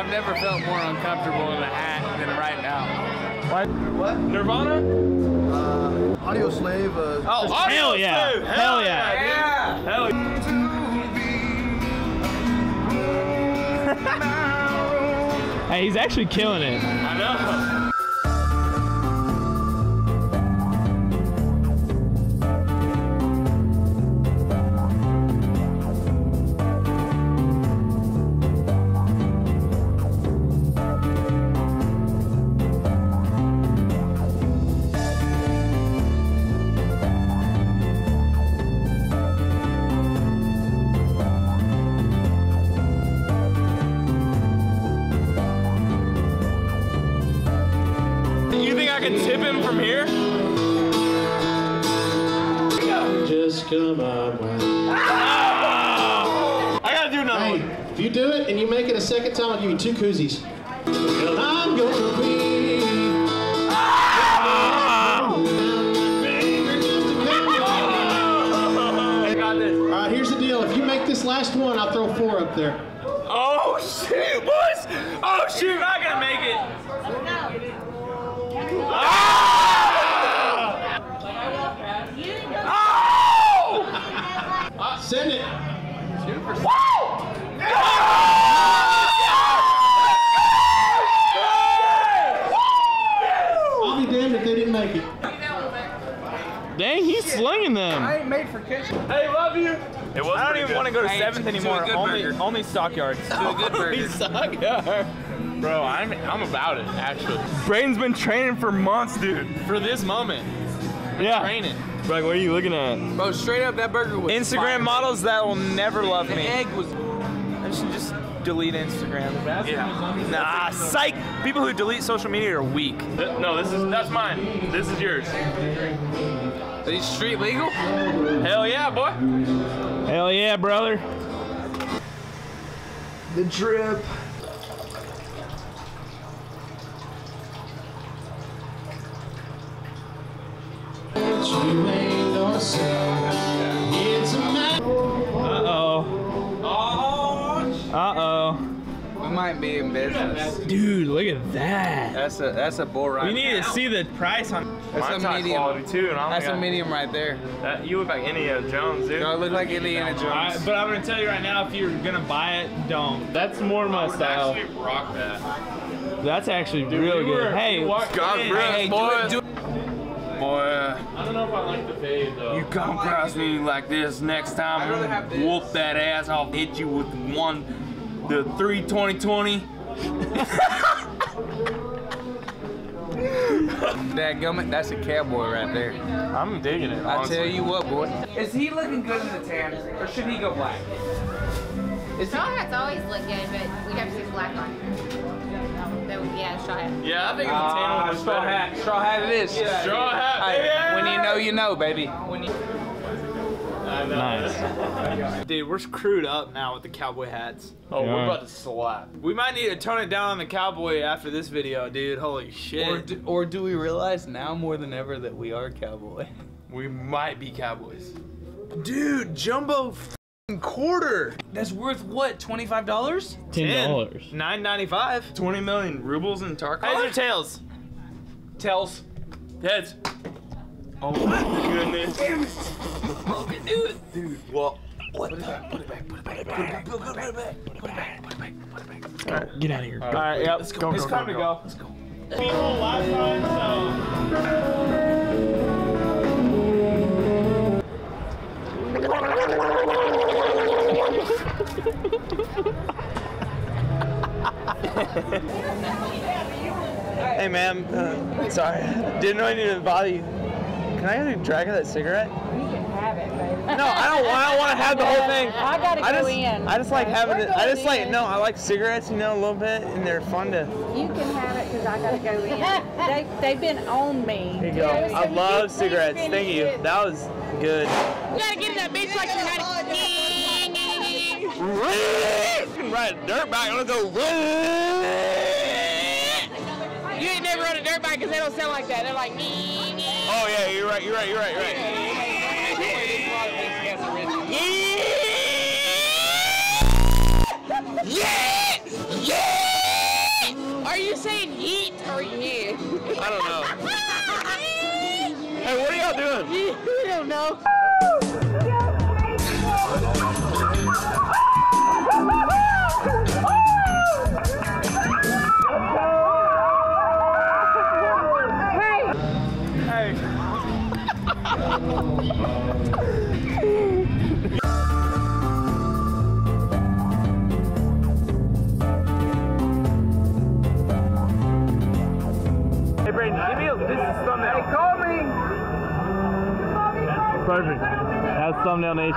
I've never felt more uncomfortable in a hat than right now. What? Nirvana? Uh, Audioslave. Uh, oh, Hell yeah. Hell, Hell yeah. Yeah. Hell yeah. Hey, he's actually killing it. I know. I can tip him from here? Just come on, man. Ah! I gotta do another one. If you do it and you make it a second time, I'll give you two koozies. I'm gonna be. Ah! I got this. All right, here's the deal. If you make this last one, I'll throw four up there. Oh shoot, boys! Oh shoot, not gonna make it. Ah! Oh! Send it. I'll be damned if they didn't make it. Dang, he's slinging them. I ain't made for kitchen. Hey, love you. It was I don't even want to go to Hey, seventh to- to anymore. good Only, burger. only stockyards. Do a good burger. stockyard. Bro, I'm I'm about it actually. Braden's been training for months, dude, for this moment. Yeah. Training. Like, what are you looking at? Bro, straight up, that burger was Instagram fire. models that will never love The me. egg was. I should just delete Instagram. Yeah. Nah, psych. People who delete social media are weak. No, this is that's mine. This is yours. Are these street legal? Hell yeah, boy. Hell yeah, brother. the drip. You ain't gonna sell. It's a man. Uh-oh. Uh-oh. We might be in business. Dude, look at that. That's a that's a bull right We need to see the price on. That's Mine's a medium. quality too, and I That's don't a think medium right there. I- that- you look like Indiana Jones, dude. Do I look like Indiana Jones? I, but I'm gonna tell you right now, if you're gonna buy it, don't. That's more my style. Actually, rock that. That's actually really we good. hey, we walked God, in. bro, hey, do it, do it. Boy, I don't know if I like the fade though. you come across me like this next time, I'd rather have this. whoop that ass. I'll hit you with one, the three twenty twenty. That gummit, that's a cowboy right there. I'm digging it. I tell you what, boy. Is he looking good in the tan, or should he go black? Straw hats always look good, but we'd have to see black on. Yeah, straw hat. Yeah, I think the Ah, tan one is straw better. hat, straw hat it is. Straw hat, Hey, baby. When you know, you know, baby. When you Nice. Dude, we're screwed up now with the cowboy hats. Oh, Yeah. we're about to slap. We might need to tone it down on the cowboy after this video, dude. Holy shit. or do, or do we realize now more than ever that we are cowboy? we might be cowboys. Dude, jumbo f***ing quarter. That's worth what? Twenty five dollars? Ten dollars. Nine ninety five. Twenty million rubles in Tarkov. Heads or tails? Tails. Heads. Oh my goodness. Fucking do it, dude. Well, Get out of here. all right, yep. Let's go. It's time to go. Let's go. Hey, ma'am. Uh, sorry. Didn't know I needed to bother you. Can I have a drag of that cigarette? have it, baby. No, I don't. I don't want to have the whole thing. I gotta I go just, in. I just like having it. I going just like in. no. I like cigarettes, you know, a little bit, and they're fun to. You can have it because I gotta go in. they they've been on me. Here you go. I love cigarettes. Thank you. That was good. You gotta get in that bitch like you had Ride a dirt bike. I'm gonna go. You ain't never run a dirt bike because they don't sound like that. They're like. Oh yeah, you're right. You're right. You're right. You're right. Yeah! Yeah! Are you saying yeet or yeet? I don't know. Hey, what are y'all doing? I don't know. Hey, Brandon, give me a, this is thumbnail. Hey, call me. Perfect. That's thumbnail nation.